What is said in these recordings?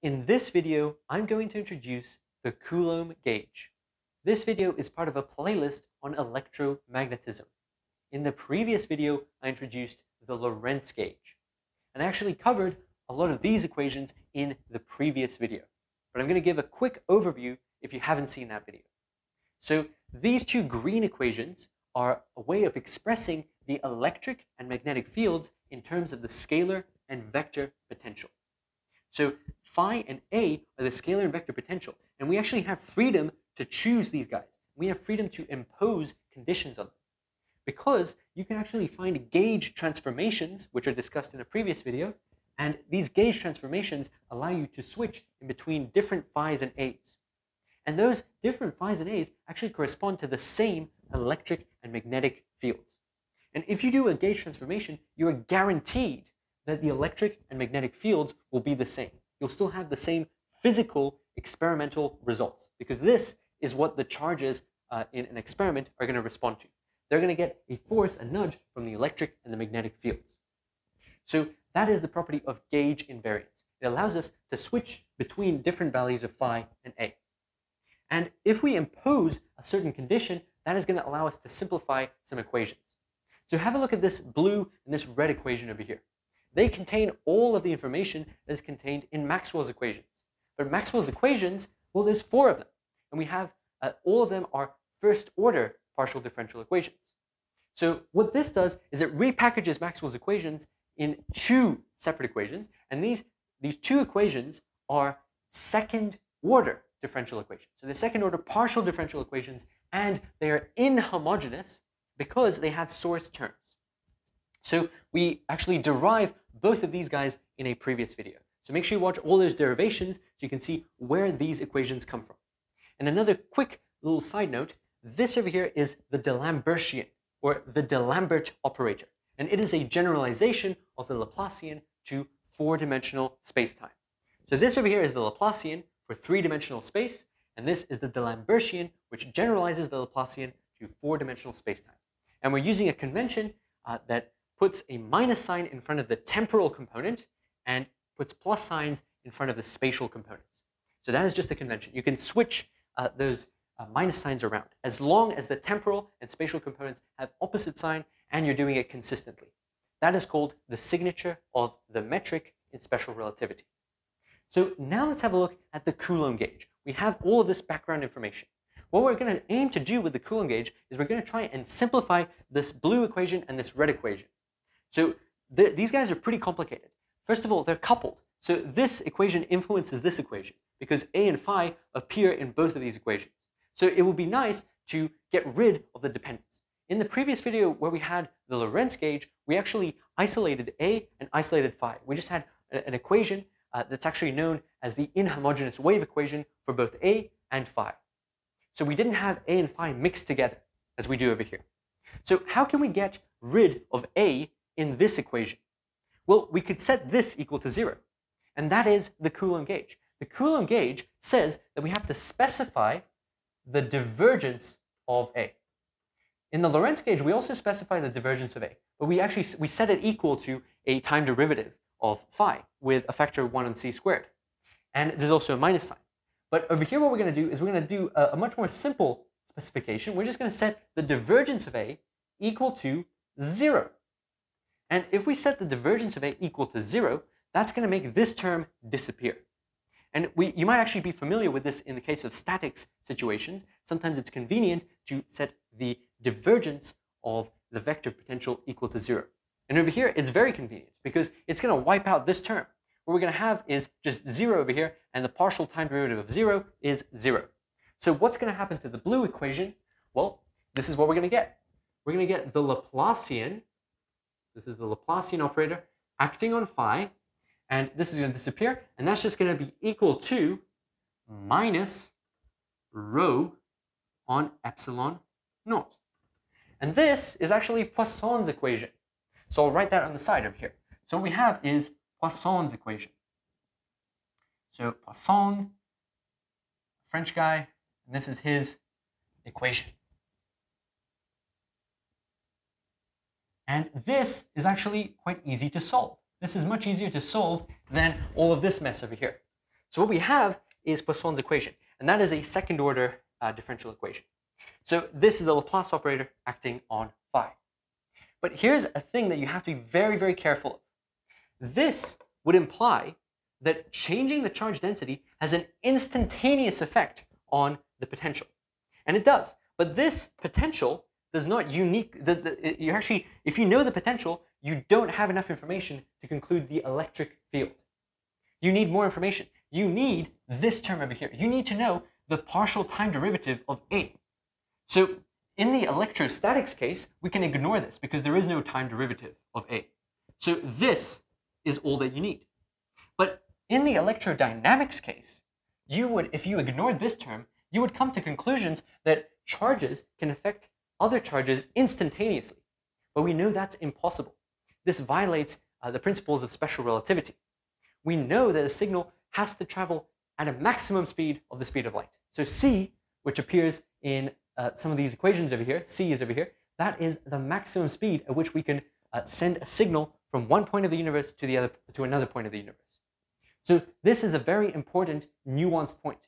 In this video, I'm going to introduce the Coulomb gauge. This video is part of a playlist on electromagnetism. In the previous video, I introduced the Lorentz gauge. And I actually covered a lot of these equations in the previous video. But I'm going to give a quick overview if you haven't seen that video. So these two green equations are a way of expressing the electric and magnetic fields in terms of the scalar and vector potential. So phi and A are the scalar and vector potential, and we actually have freedom to choose these guys. We have freedom to impose conditions on them. Because you can actually find gauge transformations, which are discussed in a previous video, and these gauge transformations allow you to switch in between different phi's and A's. And those different phi's and A's actually correspond to the same electric and magnetic fields. And if you do a gauge transformation, you are guaranteed that the electric and magnetic fields will be the same. You'll still have the same physical experimental results because this is what the charges uh, in an experiment are going to respond to. They're going to get a force, a nudge from the electric and the magnetic fields. So that is the property of gauge invariance. It allows us to switch between different values of phi and A. And if we impose a certain condition, that is going to allow us to simplify some equations. So have a look at this blue and this red equation over here. They contain all of the information that is contained in Maxwell's equations. But Maxwell's equations, well, there's four of them. And we have, uh, all of them are first order partial differential equations. So what this does is it repackages Maxwell's equations in two separate equations. And these, these two equations are second order differential equations. So they're second order partial differential equations, and they are inhomogeneous because they have source terms. So we actually derive both of these guys in a previous video. So make sure you watch all those derivations so you can see where these equations come from. And another quick little side note, this over here is the D'Alembertian or the D'Alembert operator. And it is a generalization of the Laplacian to four-dimensional space-time. So this over here is the Laplacian for three-dimensional space, and this is the D'Alembertian, which generalizes the Laplacian to four-dimensional space-time. And we're using a convention uh, that puts a minus sign in front of the temporal component and puts plus signs in front of the spatial components. So that is just a convention. You can switch uh, those uh, minus signs around as long as the temporal and spatial components have opposite sign and you're doing it consistently. That is called the signature of the metric in special relativity. So now let's have a look at the Coulomb gauge. We have all of this background information. What we're going to aim to do with the Coulomb gauge is we're going to try and simplify this blue equation and this red equation. So th these guys are pretty complicated. First of all, they're coupled. So this equation influences this equation because A and phi appear in both of these equations. So it would be nice to get rid of the dependence. In the previous video where we had the Lorentz gauge, we actually isolated A and isolated phi. We just had an equation uh, that's actually known as the inhomogeneous wave equation for both A and phi. So we didn't have A and phi mixed together as we do over here. So how can we get rid of A in this equation? Well, we could set this equal to zero, and that is the Coulomb gauge. The Coulomb gauge says that we have to specify the divergence of A. In the Lorentz gauge, we also specify the divergence of A, but we actually we set it equal to a time derivative of phi with a factor of 1 on c squared. And there's also a minus sign. But over here, what we're going to do is we're going to do a, a much more simple specification. We're just going to set the divergence of A equal to 0. And if we set the divergence of A equal to 0, that's going to make this term disappear. And we, you might actually be familiar with this in the case of statics situations. Sometimes it's convenient to set the divergence of the vector potential equal to 0. And over here, it's very convenient because it's going to wipe out this term. What we're going to have is just 0 over here, and the partial time derivative of 0 is 0. So what's going to happen to the blue equation? Well, this is what we're going to get. We're going to get the Laplacian, this is the Laplacian operator, acting on phi, and this is going to disappear, and that's just going to be equal to minus rho on epsilon naught. And this is actually Poisson's equation. So I'll write that on the side over here. So what we have is Poisson's equation. So Poisson, French guy, and this is his equation. And this is actually quite easy to solve. This is much easier to solve than all of this mess over here. So what we have is Poisson's equation, and that is a second order uh, differential equation. So this is the Laplace operator acting on phi. But here's a thing that you have to be very, very careful of. This would imply that changing the charge density has an instantaneous effect on the potential. And it does. But this potential does not unique, the, the, you actually, if you know the potential, you don't have enough information to conclude the electric field. You need more information. You need this term over here. You need to know the partial time derivative of A. So in the electrostatics case, we can ignore this because there is no time derivative of A. So this is all that you need. But in the electrodynamics case, you would, if you ignored this term, you would come to conclusions that charges can affect other charges instantaneously. But we know that's impossible. This violates uh, the principles of special relativity. We know that a signal has to travel at a maximum speed of the speed of light. So c, which appears in uh, some of these equations over here, c is over here, that is the maximum speed at which we can uh, send a signal from one point of the universe to the other to another point of the universe. So this is a very important nuanced point.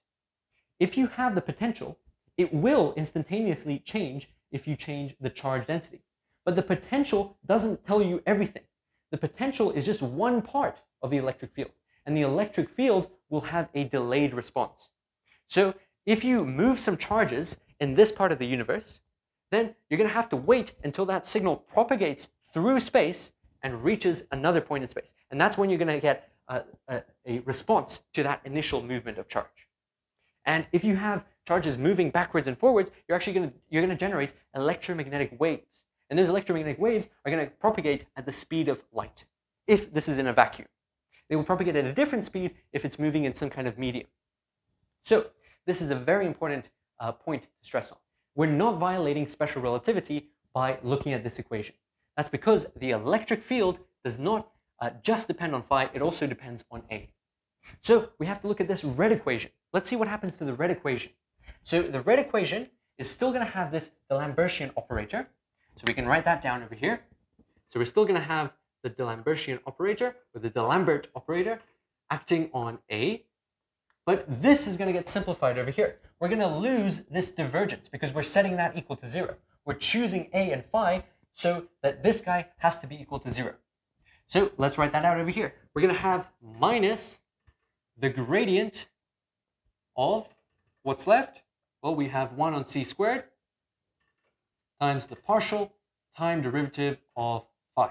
If you have the potential, it will instantaneously change if you change the charge density. But the potential doesn't tell you everything. The potential is just one part of the electric field, and the electric field will have a delayed response. So if you move some charges in this part of the universe, then you're going to have to wait until that signal propagates through space and reaches another point in space. And that's when you're going to get a, a, a response to that initial movement of charge. And if you have charges moving backwards and forwards, you're actually going to you're going to generate electromagnetic waves. And those electromagnetic waves are going to propagate at the speed of light, if this is in a vacuum. They will propagate at a different speed if it's moving in some kind of medium. So this is a very important uh, point to stress on. We're not violating special relativity by looking at this equation. That's because the electric field does not uh, just depend on phi, it also depends on A. So we have to look at this red equation. Let's see what happens to the red equation. So the red equation is still going to have this D'Alembertian operator. So we can write that down over here. So we're still going to have the D'Alembertian operator, or the D'Alembert operator, acting on A. But this is going to get simplified over here. We're going to lose this divergence because we're setting that equal to 0. We're choosing A and phi so that this guy has to be equal to 0. So let's write that out over here. We're going to have minus the gradient of what's left? Well, we have 1 on c squared times the partial time derivative of phi.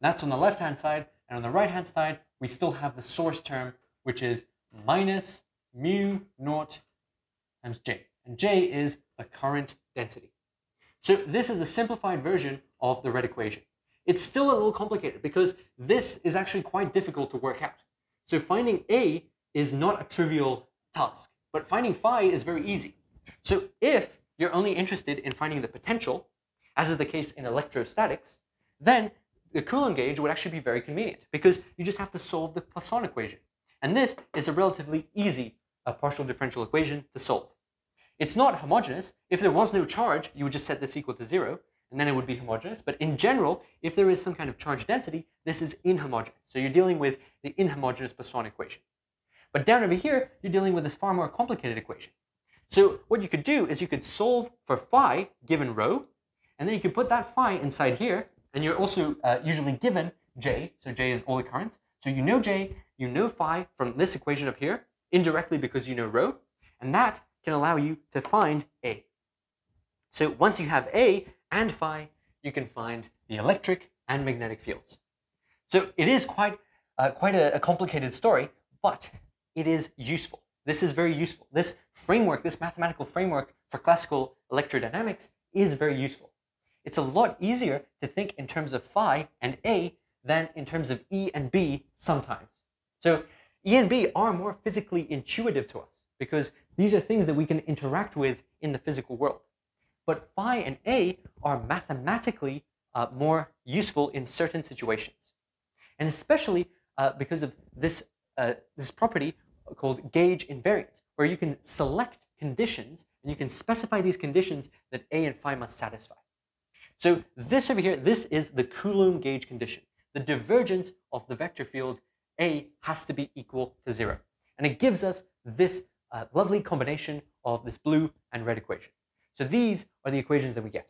That's on the left-hand side. And on the right-hand side, we still have the source term, which is minus mu naught times j. And j is the current density. So this is the simplified version of the red equation. It's still a little complicated because this is actually quite difficult to work out. So finding A is not a trivial task, but finding phi is very easy. So if you're only interested in finding the potential, as is the case in electrostatics, then the Coulomb gauge would actually be very convenient because you just have to solve the Poisson equation. And this is a relatively easy uh, partial differential equation to solve. It's not homogeneous. If there was no charge, you would just set this equal to zero and then it would be homogeneous. But in general, if there is some kind of charge density, this is inhomogeneous. So you're dealing with the inhomogeneous Poisson equation. But down over here, you're dealing with this far more complicated equation. So what you could do is you could solve for phi given rho, and then you could put that phi inside here, and you're also uh, usually given j, so j is all the currents. So you know j, you know phi from this equation up here, indirectly because you know rho, and that can allow you to find a. So once you have a, and phi, you can find the electric and magnetic fields. So it is quite, uh, quite a, a complicated story, but it is useful. This is very useful. This framework, this mathematical framework for classical electrodynamics is very useful. It's a lot easier to think in terms of phi and A than in terms of E and B sometimes. So E and B are more physically intuitive to us because these are things that we can interact with in the physical world but phi and a are mathematically uh, more useful in certain situations. And especially uh, because of this, uh, this property called gauge invariance, where you can select conditions and you can specify these conditions that a and phi must satisfy. So this over here, this is the Coulomb gauge condition, the divergence of the vector field A has to be equal to zero. And it gives us this uh, lovely combination of this blue and red equation. So these are the equations that we get.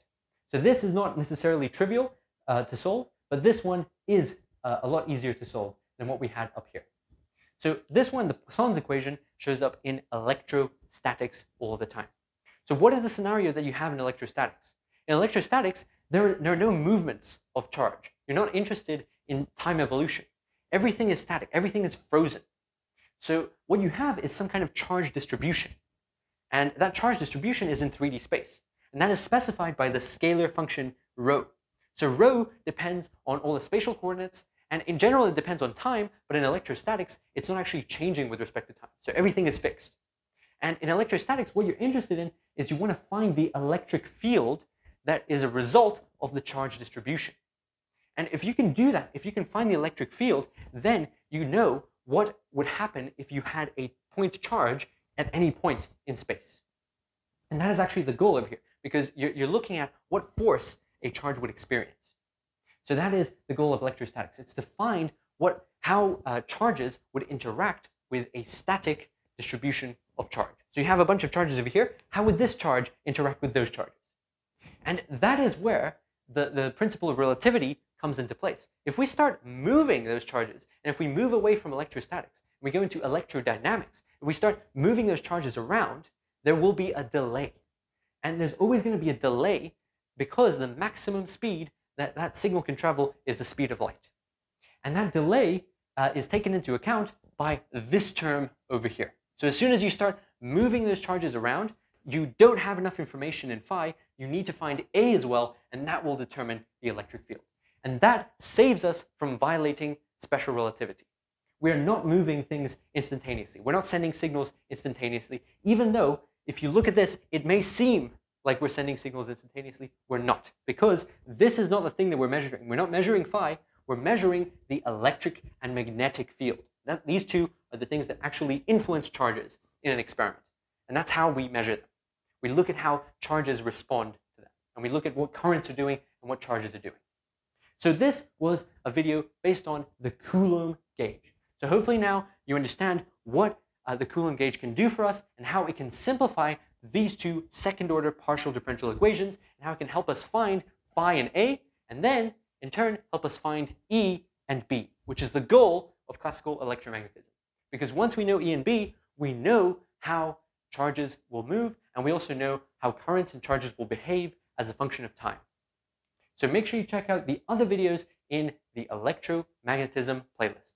So this is not necessarily trivial uh, to solve, but this one is uh, a lot easier to solve than what we had up here. So this one, the Poisson's equation, shows up in electrostatics all the time. So what is the scenario that you have in electrostatics? In electrostatics, there are, there are no movements of charge. You're not interested in time evolution. Everything is static. Everything is frozen. So what you have is some kind of charge distribution. And that charge distribution is in 3D space. And that is specified by the scalar function rho. So rho depends on all the spatial coordinates, and in general it depends on time, but in electrostatics, it's not actually changing with respect to time. So everything is fixed. And in electrostatics, what you're interested in is you want to find the electric field that is a result of the charge distribution. And if you can do that, if you can find the electric field, then you know what would happen if you had a point charge at any point in space. And that is actually the goal over here, because you're, you're looking at what force a charge would experience. So that is the goal of electrostatics. It's to find what, how uh, charges would interact with a static distribution of charge. So you have a bunch of charges over here. How would this charge interact with those charges? And that is where the, the principle of relativity comes into place. If we start moving those charges, and if we move away from electrostatics, we go into electrodynamics, if we start moving those charges around, there will be a delay. And there's always going to be a delay because the maximum speed that that signal can travel is the speed of light. And that delay uh, is taken into account by this term over here. So as soon as you start moving those charges around, you don't have enough information in phi, you need to find A as well, and that will determine the electric field. And that saves us from violating special relativity. We are not moving things instantaneously. We're not sending signals instantaneously, even though if you look at this, it may seem like we're sending signals instantaneously. We're not, because this is not the thing that we're measuring. We're not measuring phi, we're measuring the electric and magnetic field. That, these two are the things that actually influence charges in an experiment. And that's how we measure them. We look at how charges respond to them. And we look at what currents are doing and what charges are doing. So this was a video based on the Coulomb gauge. So hopefully now you understand what uh, the Coulomb gauge can do for us and how it can simplify these two second order partial differential equations and how it can help us find phi and A and then in turn help us find E and B, which is the goal of classical electromagnetism. Because once we know E and B, we know how charges will move, and we also know how currents and charges will behave as a function of time. So make sure you check out the other videos in the electromagnetism playlist.